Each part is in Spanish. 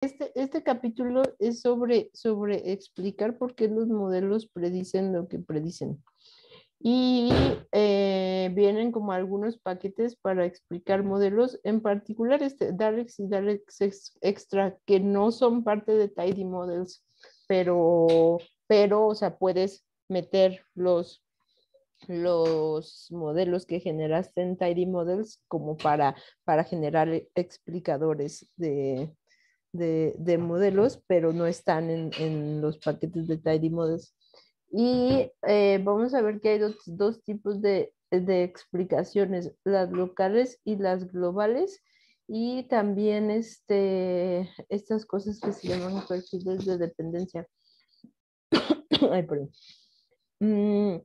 este, este capítulo es sobre, sobre explicar por qué los modelos predicen lo que predicen. Y eh, vienen como algunos paquetes para explicar modelos, en particular este Dalex y Dalex Extra, que no son parte de Tidy Models, pero, pero o sea, puedes meter los, los modelos que generaste en Tidy Models como para, para generar explicadores de, de, modelos, pero no están en, en, los paquetes de Tidy Models. Y eh, vamos a ver que hay dos, dos tipos de, de, explicaciones, las locales y las globales. Y también este, estas cosas que se llaman perfiles de dependencia. Ay, perdón. Mm,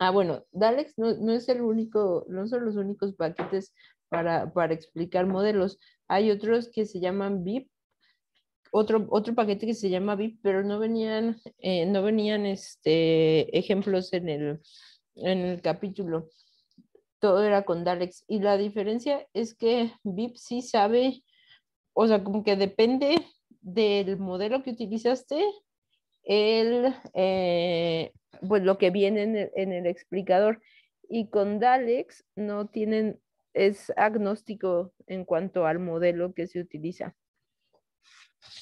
ah, bueno, Dalex no, no, es el único, no son los únicos paquetes para, para explicar modelos. Hay otros que se llaman VIP, otro, otro paquete que se llama VIP, pero no venían, eh, no venían este, ejemplos en el, en el capítulo. Todo era con Dalex. Y la diferencia es que VIP sí sabe, o sea, como que depende del modelo que utilizaste, el, eh, pues lo que viene en el, en el explicador. Y con Dalex no tienen, es agnóstico en cuanto al modelo que se utiliza.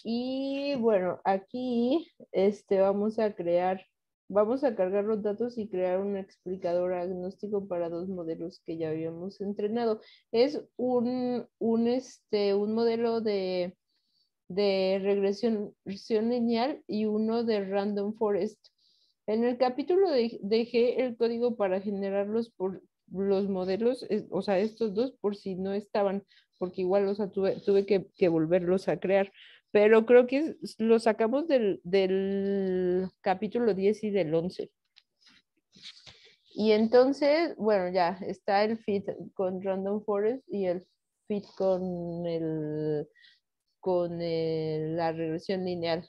Y bueno, aquí este, vamos a crear, vamos a cargar los datos y crear un explicador agnóstico para dos modelos que ya habíamos entrenado. Es un, un, este, un modelo de, de regresión lineal y uno de random forest. En el capítulo dejé el código para generarlos por los modelos, o sea, estos dos por si no estaban, porque igual los tuve, tuve que, que volverlos a crear pero creo que lo sacamos del, del capítulo 10 y del 11. Y entonces, bueno, ya está el fit con Random Forest y el fit con el con la regresión lineal.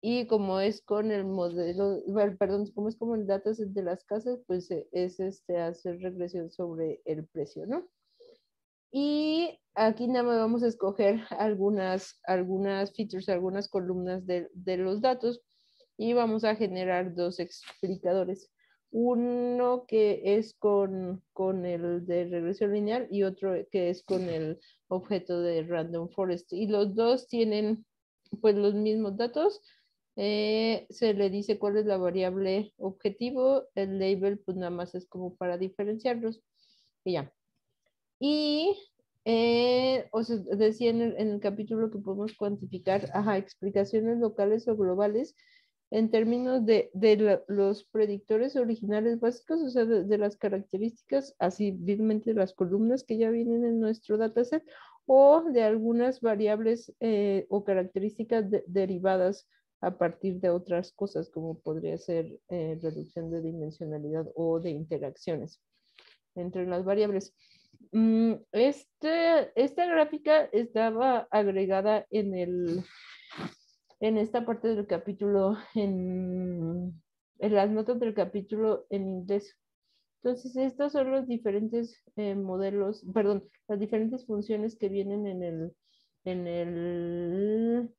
Y como es con el modelo, perdón, como es como el dataset de las casas, pues eh, es este hacer regresión sobre el precio, ¿no? Y aquí nada más vamos a escoger algunas, algunas features, algunas columnas de, de los datos y vamos a generar dos explicadores. Uno que es con, con, el de regresión lineal y otro que es con el objeto de random forest. Y los dos tienen pues los mismos datos. Eh, se le dice cuál es la variable objetivo. El label pues nada más es como para diferenciarlos. Y ya. Y, eh, o sea, decía en el, capítulo que podemos cuantificar, ajá, explicaciones locales o globales en términos de, de los predictores originales básicos, o sea, de, las características, así vilmente las columnas que ya vienen en nuestro dataset, o de algunas variables eh, o características derivadas a partir de otras cosas, como podría ser eh, reducción de dimensionalidad o de interacciones entre las variables. Mm, este, esta gráfica estaba agregada en, el, en esta parte del capítulo, en, en las notas del capítulo en inglés. Entonces, estos son los diferentes eh, modelos, perdón, las diferentes funciones que vienen en el, en el,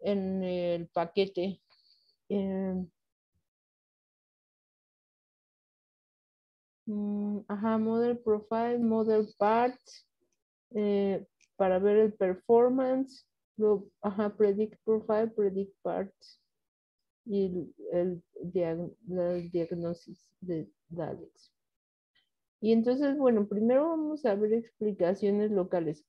en el paquete. Eh, Mm, ajá, model profile, model parts, eh, para ver el performance, ajá, predict profile, predict parts y el, el diagnosis de DALEX. Y entonces, bueno, primero vamos a ver explicaciones locales.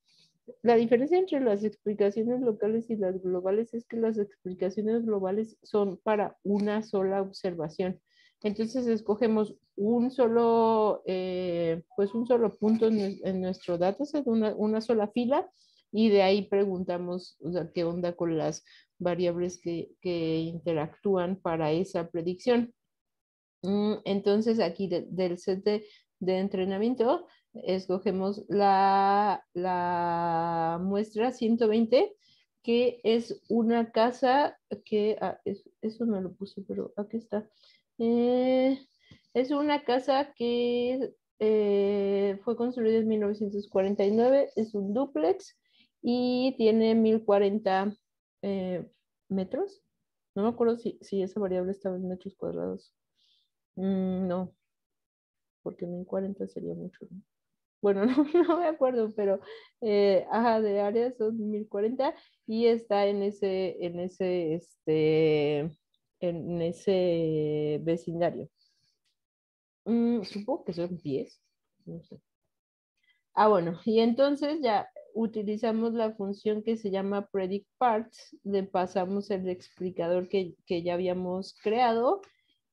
La diferencia entre las explicaciones locales y las globales es que las explicaciones globales son para una sola observación. Entonces escogemos un solo, eh, pues un solo punto en, nuestro dataset, una, una, sola fila, y de ahí preguntamos qué onda con las variables que, que interactúan para esa predicción. Mm, entonces aquí del set de, de, entrenamiento escogemos la, la muestra 120 que es una casa que, ah, eso no lo puse, pero aquí está, eh, es una casa que eh, fue construida en 1949, es un duplex y tiene 1040 eh, metros. No me acuerdo si, esa variable estaba en metros cuadrados. Mm, no, porque 1040 sería mucho. Bueno, no, me acuerdo, pero eh, de área son 1040 y está en ese, en ese, este, en ese vecindario. Mm, supongo que son 10, no sé. Ah, bueno, y entonces ya utilizamos la función que se llama predict parts, le pasamos el explicador que, ya habíamos creado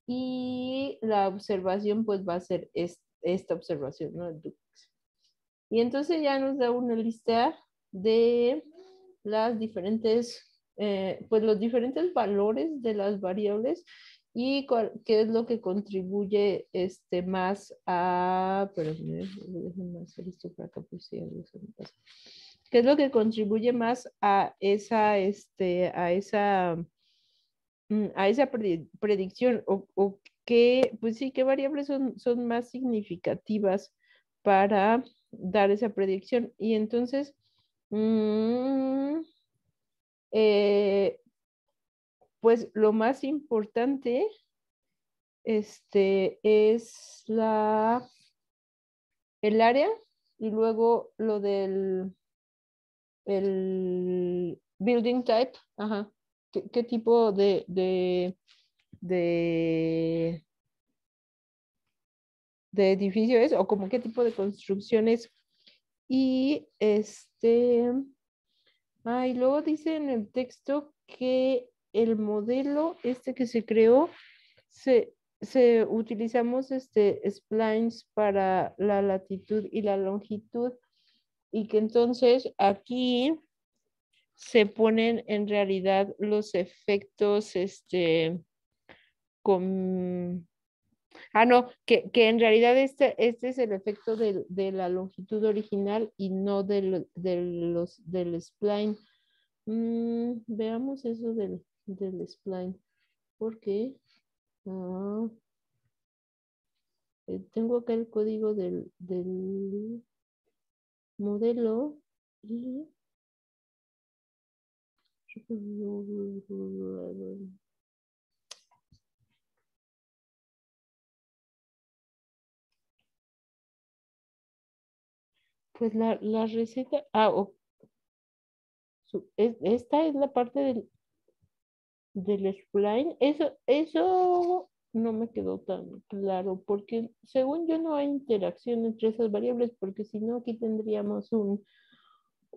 y la observación pues va a ser esta observación, ¿no? Y entonces ya nos da una lista de las diferentes, eh, pues los diferentes valores de las variables y qué es lo que contribuye este, más a, pero déjenme hacer esto para acá, pues sí, ¿Qué es lo que contribuye más a esa, este, a esa, mm, a esa predicción? O, o qué, pues sí, qué variables son, son más significativas para dar esa predicción. Y entonces, mmm, eh, pues lo más importante este, es la, el área y luego lo del el building type, ajá. ¿Qué, tipo de, de, de, de edificio es o como qué tipo de construcciones y este, ay, luego dice en el texto que el modelo este que se creó, se, utilizamos este splines para la latitud y la longitud y que entonces aquí se ponen en realidad los efectos este con ah no que, en realidad este, este es el efecto de, la longitud original y no de los del spline. Mm, veamos eso del del spline porque ah, eh, tengo acá el código del, del modelo y pues la, la receta, ah, esta es la parte del, del spline, eso, eso no me quedó tan claro, porque según yo no hay interacción entre esas variables, porque si no aquí tendríamos un,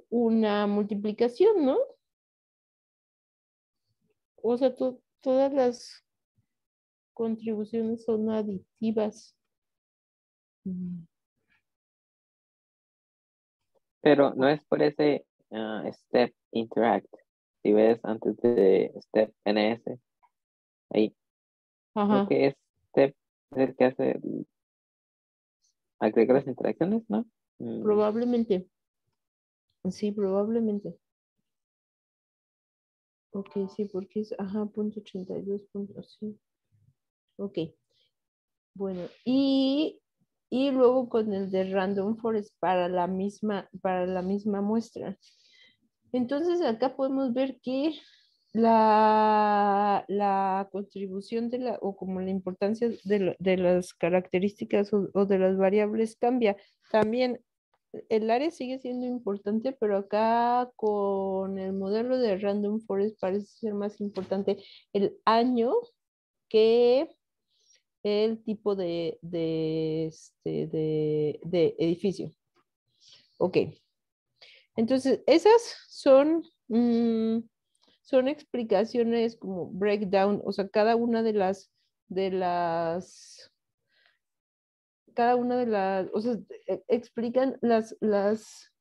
una multiplicación, ¿no? O sea, todas las contribuciones son aditivas. Pero no es por ese ah, step interact si ves antes de step ns, ahí. Ajá. que es step es el que hace agrega las interacciones, ¿no? Mm. Probablemente. Sí, probablemente. Ok, sí, porque es, ajá, punto 82, punto, sí. Ok. Bueno, y, y luego con el de random forest para la misma, para la misma muestra. Entonces acá podemos ver que la, la contribución de la, o como la importancia de, las características o, de las variables cambia. También el área sigue siendo importante, pero acá con el modelo de Random Forest parece ser más importante el año que el tipo de, de, este, de, de edificio. Ok. Entonces, esas son, mm, son explicaciones como breakdown, o sea, cada una de las, de las, cada una de las, o sea, e, explican las, las,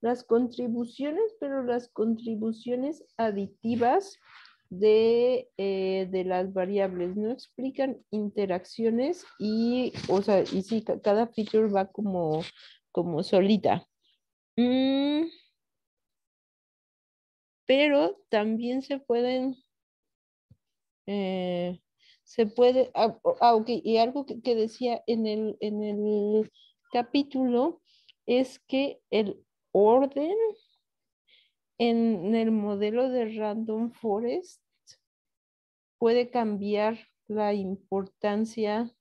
las contribuciones, pero las contribuciones aditivas de, eh, de, las variables, no explican interacciones y, o sea, y sí, cada feature va como, como solita. Mm. pero también se pueden, eh, se puede, ah, ah y algo que, decía en el, en el capítulo es que el, orden en el modelo de Random Forest puede cambiar la importancia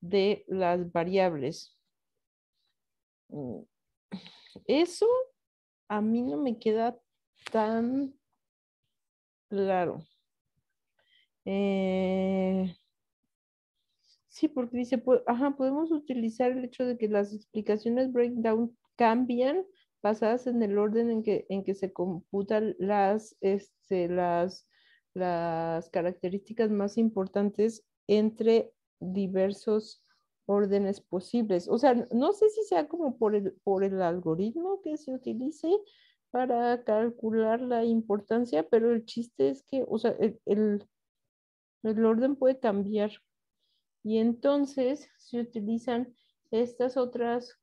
de las variables. Mm, eso a mí no me queda tan claro. Eh, sí, porque dice, ajá, podemos utilizar el hecho de que las explicaciones breakdown cambian basadas en el orden en que, en que se computan las, este, las, las características más importantes entre diversos órdenes posibles. O sea, no sé si sea como por el, por el algoritmo que se utilice para calcular la importancia, pero el chiste es que, o sea, el, el, orden puede cambiar. Y entonces se utilizan estas otras,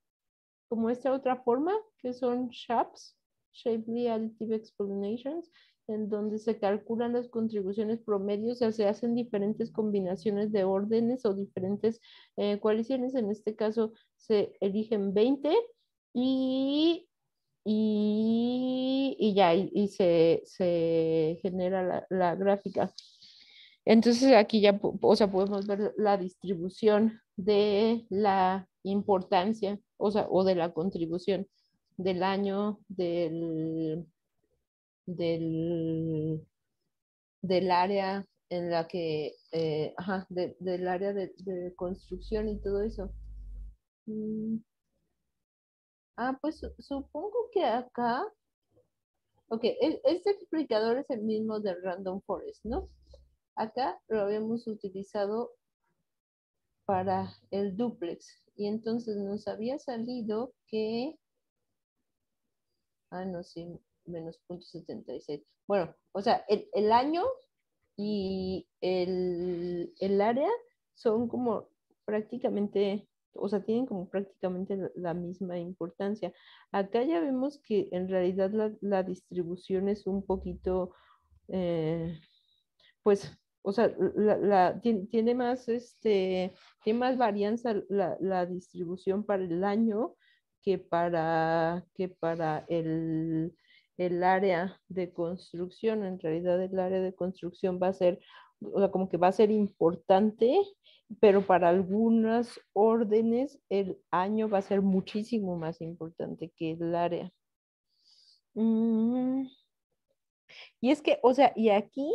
como esta otra forma, que son SHAPs, Shapely Additive Explanations, en donde se calculan las contribuciones promedios, o sea, se hacen diferentes combinaciones de órdenes o diferentes eh, coaliciones. En este caso se eligen 20 y, y, ya, y, se, genera la, gráfica. Entonces aquí ya, o sea, podemos ver la distribución de la importancia, o sea, o de la contribución del año, del del, del área en la que, eh, ajá, del área de, construcción y todo eso. Mm. Ah, pues supongo que acá, ok, e, este explicador es el mismo de Random Forest, ¿no? Acá lo habíamos utilizado para el duplex y entonces nos había salido que, ah, no, sí, menos 0.76. Bueno, o sea, el, año y el, área son como prácticamente, o sea, tienen como prácticamente la, misma importancia. Acá ya vemos que en realidad la, distribución es un poquito, eh, pues, o sea, la, tiene, más, este, tiene más varianza la, la distribución para el año que para, que para el, el área de construcción, en realidad el área de construcción va a ser, o sea, como que va a ser importante, pero para algunas órdenes el año va a ser muchísimo más importante que el área. Mm. Y es que, o sea, y aquí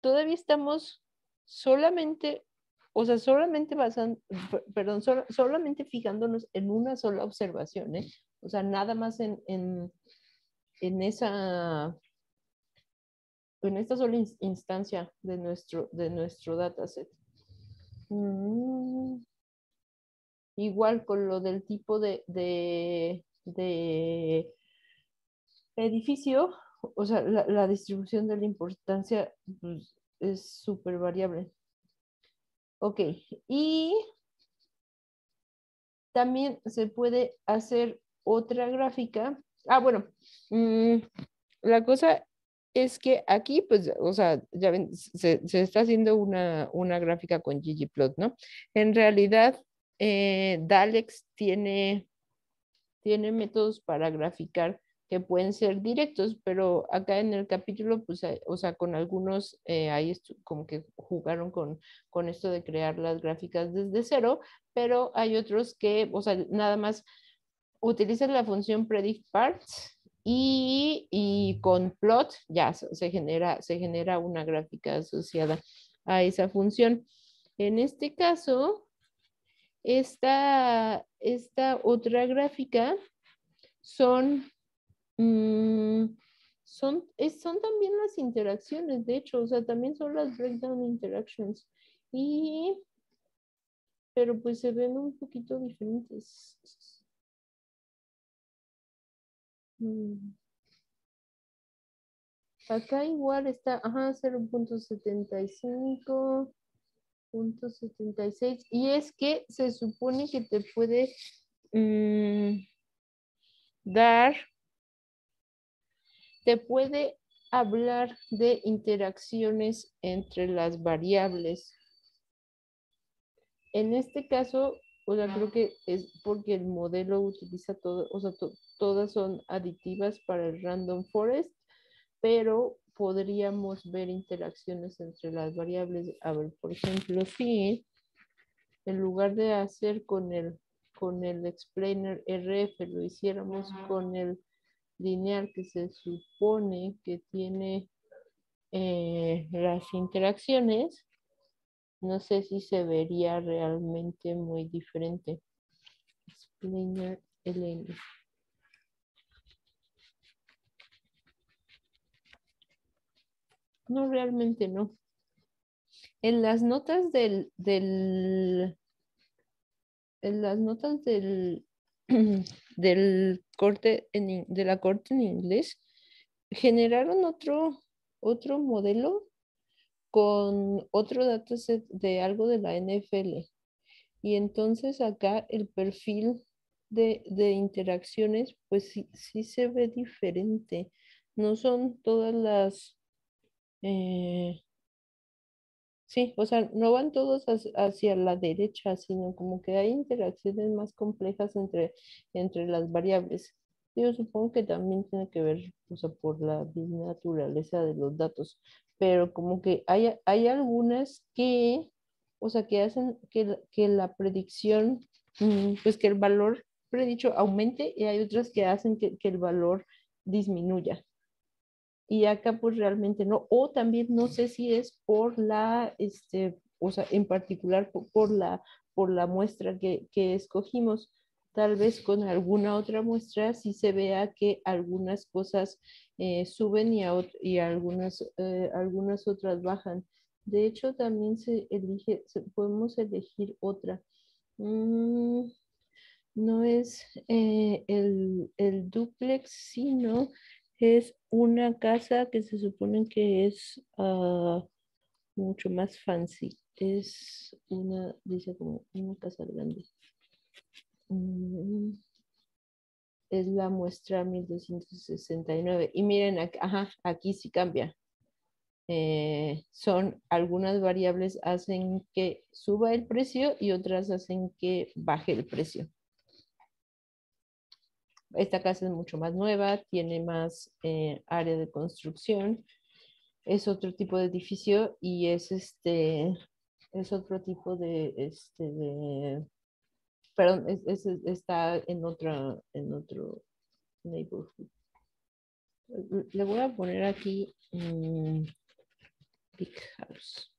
todavía estamos solamente, o sea, solamente basando, perdón, solamente fijándonos en una sola observación, ¿eh? O sea, nada más en en esa en esta sola instancia de nuestro, de nuestro dataset. Mm. Igual con lo del tipo de, de, edificio, o sea, la, distribución de la importancia pues, es súper variable. Ok, y también se puede hacer otra gráfica Ah, bueno, mm, la cosa es que aquí, pues, o sea, ya se, está haciendo una, gráfica con ggplot, ¿no? En realidad, eh, tiene, tiene métodos para graficar que pueden ser directos, pero acá en el capítulo, pues, eh, o sea, con algunos, eh, ahí como que jugaron con, con esto de crear las gráficas desde cero, pero hay otros que, o sea, nada más utilizas la función predict parts y, con plot ya se genera, se genera una gráfica asociada a esa función. En este caso, esta, esta otra gráfica son, mm, son, son también las interacciones, de hecho, o sea, también son las breakdown interactions. Y, pero pues se ven un poquito diferentes. Mm. Acá igual está, ajá, 0.75.76 y es que se supone que te puede mm, dar, te puede hablar de interacciones entre las variables. En este caso, O sea, creo que es porque el modelo utiliza todo, o sea, todas son aditivas para el random forest, pero podríamos ver interacciones entre las variables. A ver, por ejemplo, si en lugar de hacer con el, con el explainer RF, lo hiciéramos con el lineal que se supone que tiene eh, las interacciones, no sé si se vería realmente muy diferente. Explainer LN. No, realmente no. En las notas del, del en las notas del, del corte en, de la corte en inglés generaron otro, otro modelo con otro dataset de algo de la NFL. Y entonces acá el perfil de, de interacciones, pues sí, sí, se ve diferente. No son todas las eh, sí, o sea, no van todos hacia la derecha, sino como que hay interacciones más complejas entre, entre las variables. Yo supongo que también tiene que ver, o sea, por la naturaleza de los datos, pero como que hay, hay algunas que, o sea, que hacen que, que la predicción, mm, pues que el valor predicho aumente y hay otras que hacen que, que el valor disminuya y acá pues realmente no, o también no sé si es por la, este, o sea, en particular por, la, por la muestra que, que, escogimos, tal vez con alguna otra muestra si se vea que algunas cosas eh, suben y, y algunas, eh, algunas otras bajan. De hecho, también se elige, podemos elegir otra. Mm, no es eh, el, el duplex, sino es una casa que se supone que es ah, mucho más fancy. Es una, dice como una casa grande. Mm, es la muestra 1269. Y miren, ajá, aquí sí cambia. Eh, son algunas variables hacen que suba el precio y otras hacen que baje el precio. Esta casa es mucho más nueva, tiene más eh, área de construcción, es otro tipo de edificio y es este, es otro tipo de, este, de, perdón, es, está en otra, en otro neighborhood. Le voy a poner aquí um, Big House.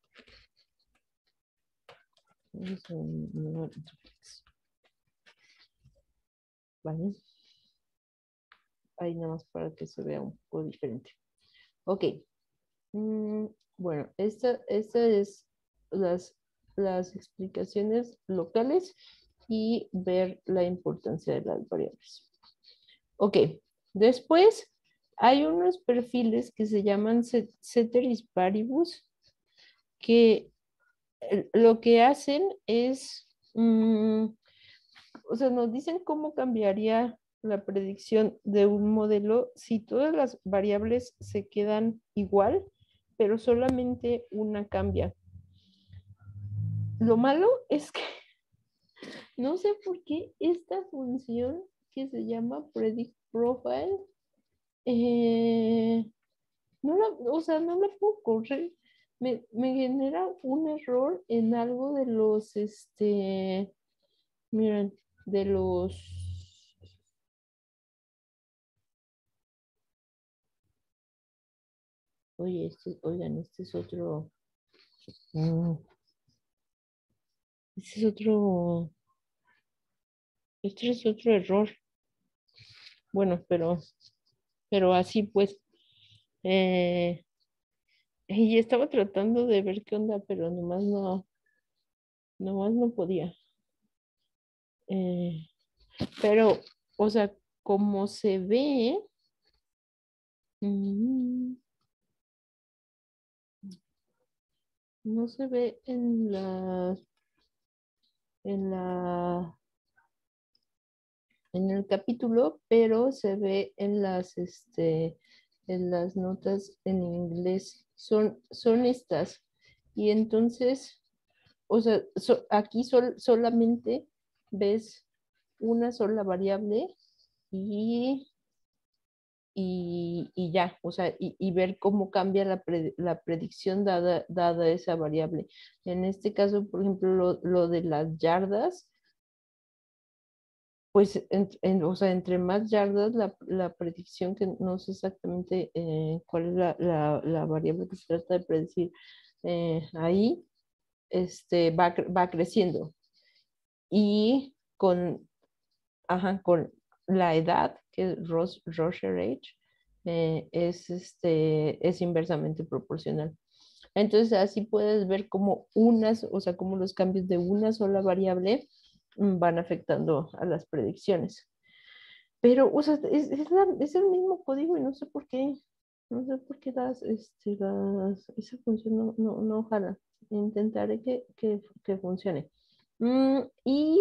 Vale ahí nada más para que se vea un poco diferente. Ok. Mm, bueno, esta, esta es las, las explicaciones locales y ver la importancia de las variables. Ok, después hay unos perfiles que se llaman ceteris paribus que eh, lo que hacen es, mm, o sea, nos dicen cómo cambiaría la predicción de un modelo si todas las variables se quedan igual, pero solamente una cambia. Lo malo es que no sé por qué esta función que se llama predict profile, eh, no la, o sea, no la puedo correr. Me, me, genera un error en algo de los, este, miren, de los Oye, este, oigan, este es otro. Mm, este es otro. Este es otro error. Bueno, pero, pero así pues. Eh, y estaba tratando de ver qué onda, pero nomás no, nomás no podía. Eh, pero, o sea, como se ve, mm, no se ve en la en la en el capítulo, pero se ve en las este en las notas en inglés. Son, son estas. Y entonces, o sea, aquí solamente ves una sola variable y, y, ya, o sea, y, ver cómo cambia la, la predicción dada, dada, esa variable. En este caso, por ejemplo, lo, lo de las yardas, pues, en, o sea, entre más yardas, la, la, predicción, que no sé exactamente eh, cuál es la, la, la, variable que se trata de predecir eh, ahí, este, va, va creciendo. Y con, ajá, con la edad, que es Roger Age, eh, es, este, es inversamente proporcional. Entonces así puedes ver cómo unas, o sea, cómo los cambios de una sola variable mm, van afectando a las predicciones. Pero, o sea, es, es, el mismo código y no sé por qué, no sé por qué das, este, esa función no, no, no ojalá. Intentaré que, que, que funcione. Mm, y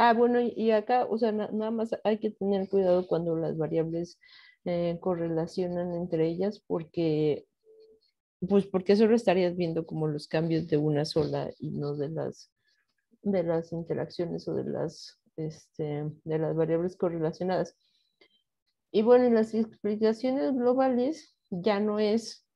Ah, bueno, y acá, o sea, nada más hay que tener cuidado cuando las variables eh, correlacionan entre ellas, porque, pues, porque solo estarías viendo como los cambios de una sola y no de las, de las interacciones o de las, este, de las variables correlacionadas. Y bueno, en las explicaciones globales ya no es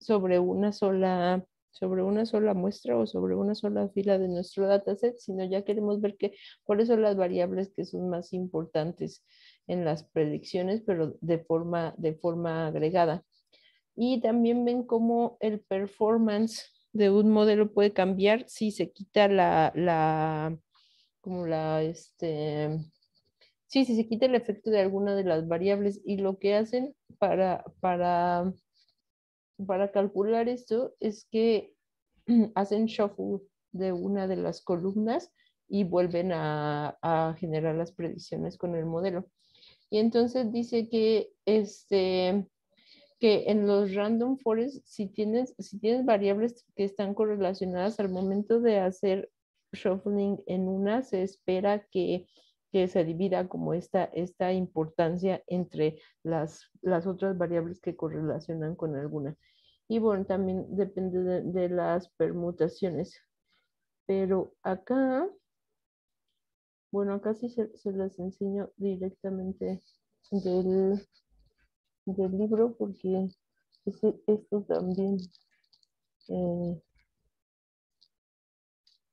sobre una sola sobre una sola muestra o sobre una sola fila de nuestro dataset, sino ya queremos ver que, cuáles son las variables que son más importantes en las predicciones, pero de forma, de forma agregada. Y también ven cómo el performance de un modelo puede cambiar si se quita la, la como la, este, sí, si se quita el efecto de alguna de las variables y lo que hacen para, para para calcular esto es que hacen shuffle de una de las columnas y vuelven a, generar las predicciones con el modelo. Y entonces dice que, este, que en los random forests, si tienes, si tienes variables que están correlacionadas al momento de hacer shuffling en una, se espera que que se divida como esta, esta importancia entre las, las otras variables que correlacionan con alguna. Y bueno, también depende de, las permutaciones. Pero acá, bueno, acá sí se, las enseño directamente del, del libro porque esto también... Eh,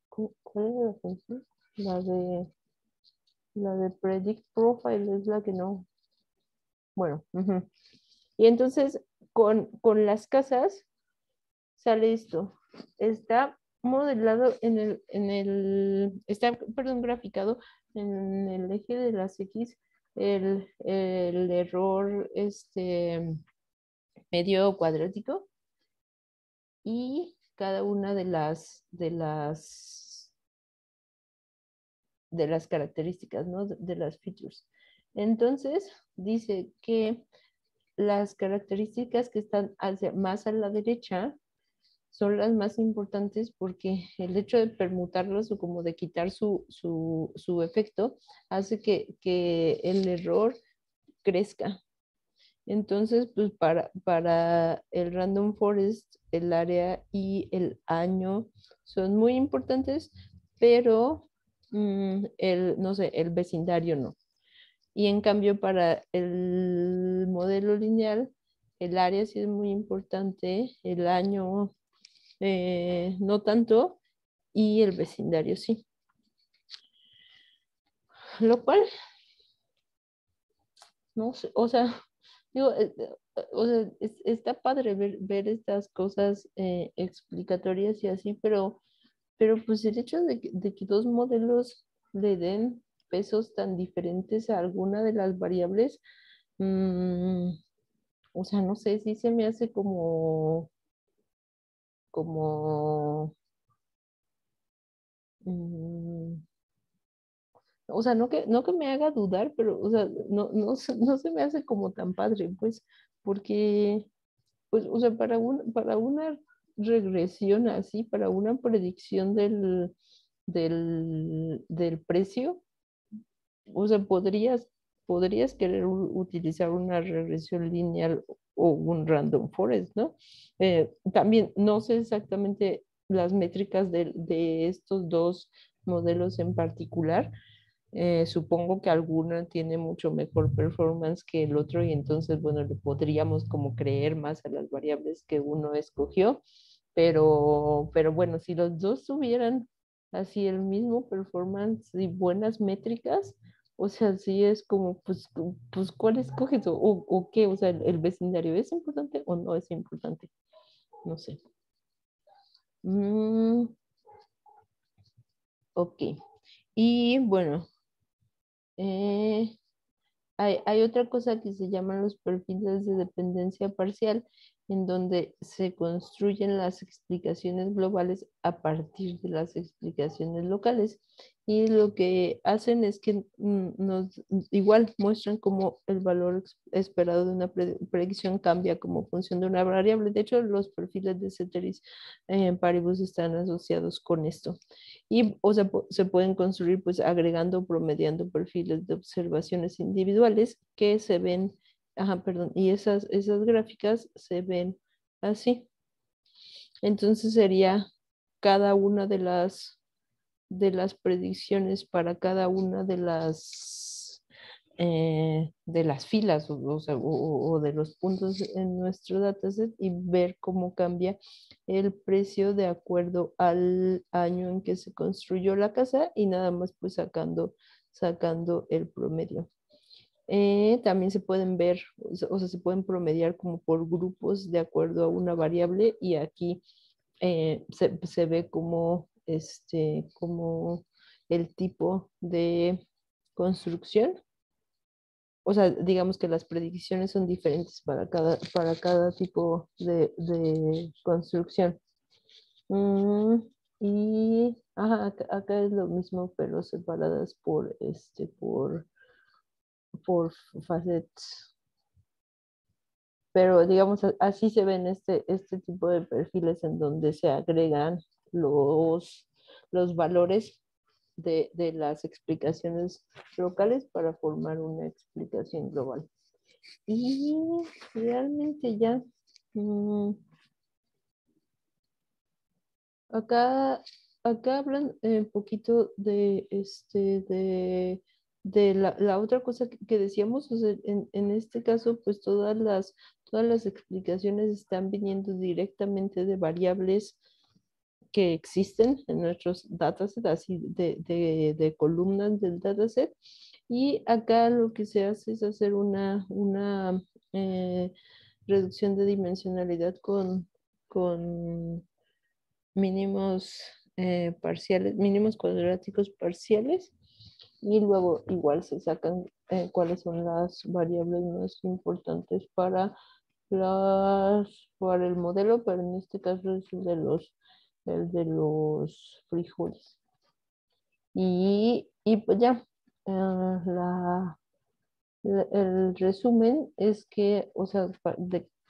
¿Cuál es la función? La de la de Predict Profile es la que no. Bueno, y entonces con, con las casas sale esto. Está modelado en el, en el, está, perdón, graficado en el eje de las X el, el error este medio cuadrático y cada una de las de las de las características, ¿no? De, las features. Entonces, dice que las características que están hacia, más a la derecha son las más importantes porque el hecho de permutarlas o como de quitar su, su, efecto hace que, que, el error crezca. Entonces, pues para, para el random forest, el área y el año son muy importantes, pero Mm, el, no sé, el vecindario no. Y en cambio para el modelo lineal, el área sí es muy importante, el año eh, no tanto y el vecindario sí. Lo cual, no sé, o sea, digo, eh, eh, está padre ver, estas cosas explicatorias y así, pero pero pues el hecho de que, dos modelos le den pesos tan diferentes a alguna de las variables, mm, o sea, no sé, si se me hace como, como, mm, o sea, no que, no que me haga dudar, pero, o sea, no, no, no se me hace como tan padre, pues, porque, pues, o sea, para, un, para una regresión así para una predicción del, del, precio? O sea, podrías, podrías querer utilizar una regresión lineal o un random forest, ¿no? Eh, también no sé exactamente las métricas de, de, estos dos modelos en particular, Eh, supongo que alguna tiene mucho mejor performance que el otro y entonces, bueno, le podríamos como creer más a las variables que uno escogió, pero, pero bueno, si los dos tuvieran así el mismo performance y buenas métricas, o sea, sí es como, pues, pues ¿cuál escoges o, o, qué? O sea, ¿el, vecindario es importante o no es importante? No sé. Mm. Ok. Y bueno, eh, hay, hay, otra cosa que se llaman los perfiles de dependencia parcial, en donde se construyen las explicaciones globales a partir de las explicaciones locales y lo que hacen es que mm, nos igual muestran cómo el valor esperado de una predicción cambia como función de una variable. De hecho, los perfiles de ceteris eh, paribus están asociados con esto. Y o sea, se pueden construir pues agregando o promediando perfiles de observaciones individuales que se ven, ajá, perdón, y esas, esas gráficas se ven así. Entonces sería cada una de las de las predicciones para cada una de las, eh, de las filas o, de los puntos en nuestro dataset y ver cómo cambia el precio de acuerdo al año en que se construyó la casa y nada más pues sacando, sacando el promedio. Eh, también se pueden ver, o sea, se pueden promediar como por grupos de acuerdo a una variable y aquí eh, se, se, ve como este, como el tipo de construcción. O sea, digamos que las predicciones son diferentes para cada, para cada tipo de, construcción. Mm, y acá, es lo mismo, pero separadas por este, por, por facets. Pero digamos, así se ven este, este tipo de perfiles en donde se agregan los, los valores de, las explicaciones locales para formar una explicación global. Y realmente ya mm, acá, acá hablan un poquito de este de, la, otra cosa que, decíamos, en, en, este caso, pues todas las, todas las explicaciones están viniendo directamente de variables que existen en nuestros datasets, así de, de, columnas del dataset. Y acá lo que se hace es hacer una, una eh, reducción de dimensionalidad con, con mínimos eh, parciales, mínimos cuadráticos parciales. Y luego igual se sacan eh, cuáles son las variables más importantes para, las, para el modelo, pero en este caso es el de los el de los frijoles. Y, pues ya, eh, la, el resumen es que, o sea,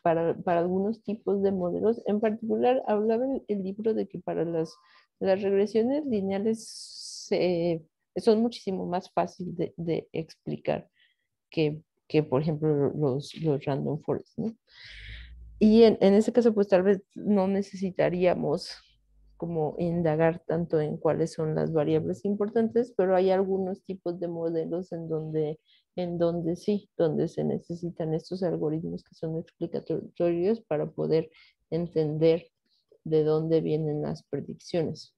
para, algunos tipos de modelos, en particular hablaba el, libro de que para las, las regresiones lineales son muchísimo más fácil de, explicar que, que, por ejemplo, los, los random forests, Y en, en ese caso, pues tal vez no necesitaríamos como indagar tanto en cuáles son las variables importantes, pero hay algunos tipos de modelos en donde, en donde sí, donde se necesitan estos algoritmos que son explicatorios para poder entender de dónde vienen las predicciones.